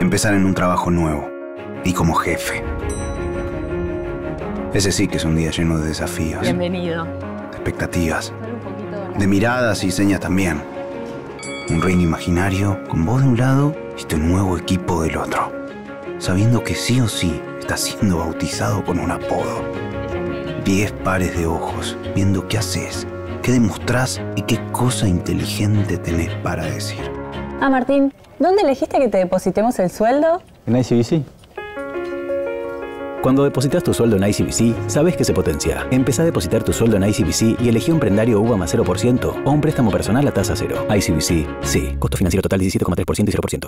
empezar en un trabajo nuevo y como jefe. Ese sí que es un día lleno de desafíos, Bienvenido. de expectativas, de miradas y señas también. Un reino imaginario con vos de un lado y tu nuevo equipo del otro, sabiendo que sí o sí estás siendo bautizado con un apodo. Diez pares de ojos viendo qué haces, qué demostrás y qué cosa inteligente tenés para decir. Ah, Martín, ¿dónde elegiste que te depositemos el sueldo? En ICBC. Cuando depositas tu sueldo en ICBC, sabes que se potencia. Empezá a depositar tu sueldo en ICBC y elegí un prendario UVA más 0% o un préstamo personal a tasa cero. ICBC, sí. Costo financiero total 17,3% y 0%.